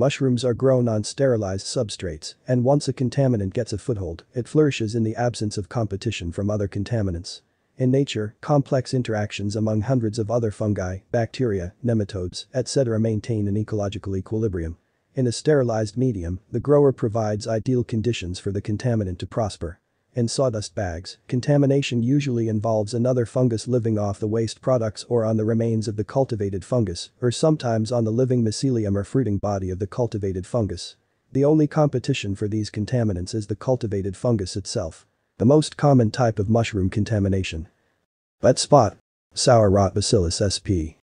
Mushrooms are grown on sterilized substrates, and once a contaminant gets a foothold, it flourishes in the absence of competition from other contaminants. In nature, complex interactions among hundreds of other fungi, bacteria, nematodes, etc. maintain an ecological equilibrium. In a sterilized medium, the grower provides ideal conditions for the contaminant to prosper. In sawdust bags, contamination usually involves another fungus living off the waste products or on the remains of the cultivated fungus, or sometimes on the living mycelium or fruiting body of the cultivated fungus. The only competition for these contaminants is the cultivated fungus itself. The most common type of mushroom contamination. Wet spot. Sour rot Bacillus sp.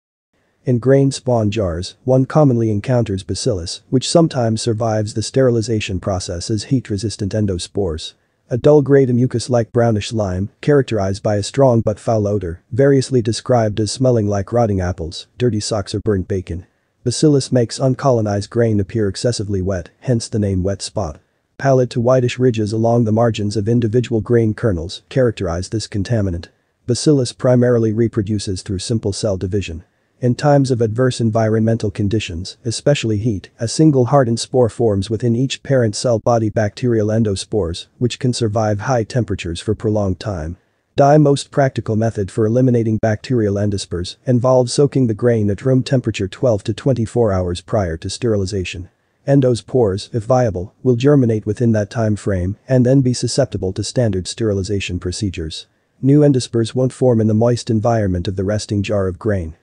In grain spawn jars, one commonly encounters bacillus, which sometimes survives the sterilization process as heat-resistant endospores. A dull grey to mucus-like brownish slime, characterized by a strong but foul odor, variously described as smelling like rotting apples, dirty socks or burnt bacon. Bacillus makes uncolonized grain appear excessively wet, hence the name wet spot. Pallid to whitish ridges along the margins of individual grain kernels characterize this contaminant. Bacillus primarily reproduces through simple cell division. In times of adverse environmental conditions, especially heat, a single hardened spore forms within each parent cell body bacterial endospores, which can survive high temperatures for prolonged time. The most practical method for eliminating bacterial endospores involves soaking the grain at room temperature 12 to 24 hours prior to sterilization. Endospores, if viable, will germinate within that time frame and then be susceptible to standard sterilization procedures. New endospores won't form in the moist environment of the resting jar of grain.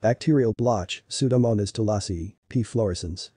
Bacterial blotch, Pseudomonas tolaasii, P. fluorescens.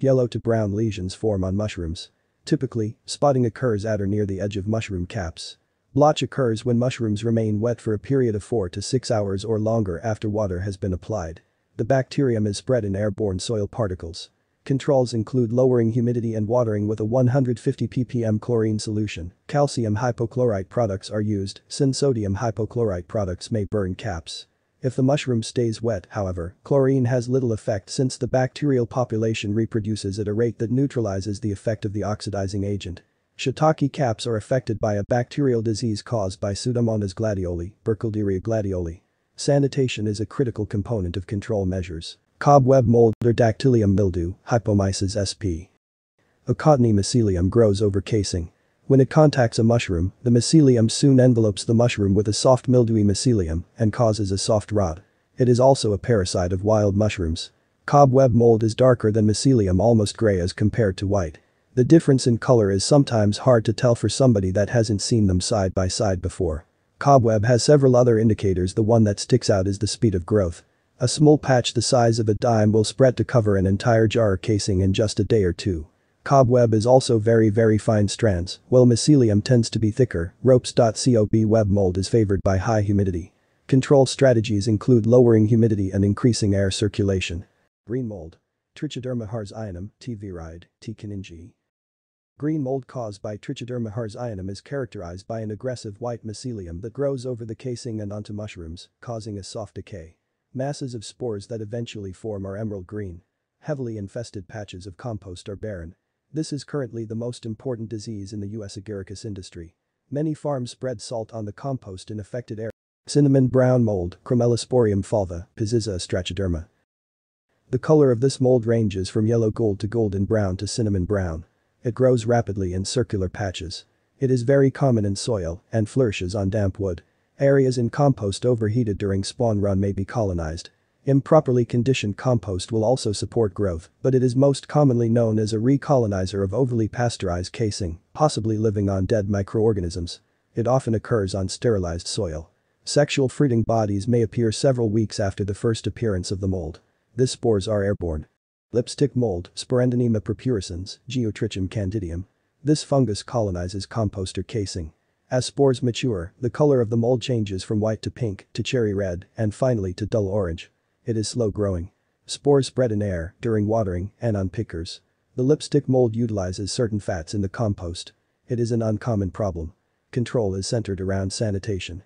Yellow to brown lesions form on mushrooms. Typically, spotting occurs at or near the edge of mushroom caps. Blotch occurs when mushrooms remain wet for a period of 4 to 6 hours or longer after water has been applied. The bacterium is spread in airborne soil particles. Controls include lowering humidity and watering with a 150 ppm chlorine solution. Calcium hypochlorite products are used, since sodium hypochlorite products may burn caps. If the mushroom stays wet, however, chlorine has little effect since the bacterial population reproduces at a rate that neutralizes the effect of the oxidizing agent. Shiitake caps are affected by a bacterial disease caused by Pseudomonas gladioli, Burkholderia gladioli. Sanitation is a critical component of control measures. Cobweb mold or dactylium mildew, Hypomyces sp. A cottony mycelium grows over casing. When it contacts a mushroom, the mycelium soon envelopes the mushroom with a soft mildewy mycelium and causes a soft rot. It is also a parasite of wild mushrooms. Cobweb mold is darker than mycelium almost gray as compared to white. The difference in color is sometimes hard to tell for somebody that hasn't seen them side by side before. Cobweb has several other indicators the one that sticks out is the speed of growth. A small patch the size of a dime will spread to cover an entire jar casing in just a day or two. Cobweb is also very very fine strands, while mycelium tends to be thicker, ropes.cob web mold is favored by high humidity. Control strategies include lowering humidity and increasing air circulation. Green mold. Trichoderma harzianum, T. viride, T. koningii. Green mold caused by Trichoderma harzianum is characterized by an aggressive white mycelium that grows over the casing and onto mushrooms, causing a soft decay. Masses of spores that eventually form are emerald green. Heavily infested patches of compost are barren. This is currently the most important disease in the US agaricus industry. Many farms spread salt on the compost in affected areas. Cinnamon brown mold, Chromelosporium fulva, Peziza ostracoderma. The color of this mold ranges from yellow gold to golden brown to cinnamon brown. It grows rapidly in circular patches. It is very common in soil and flourishes on damp wood. Areas in compost overheated during spawn run may be colonized. Improperly conditioned compost will also support growth, but it is most commonly known as a recolonizer of overly pasteurized casing, possibly living on dead microorganisms. It often occurs on sterilized soil. Sexual fruiting bodies may appear several weeks after the first appearance of the mold. This spores are airborne. Lipstick mold, Sporendonema purpurascens, Geotrichum candidum. This fungus colonizes composter casing. As spores mature, the color of the mold changes from white to pink to cherry red and finally to dull orange. It is slow growing. Spores spread in air, during watering, and on pickers. The lipstick mold utilizes certain fats in the compost. It is an uncommon problem. Control is centered around sanitation.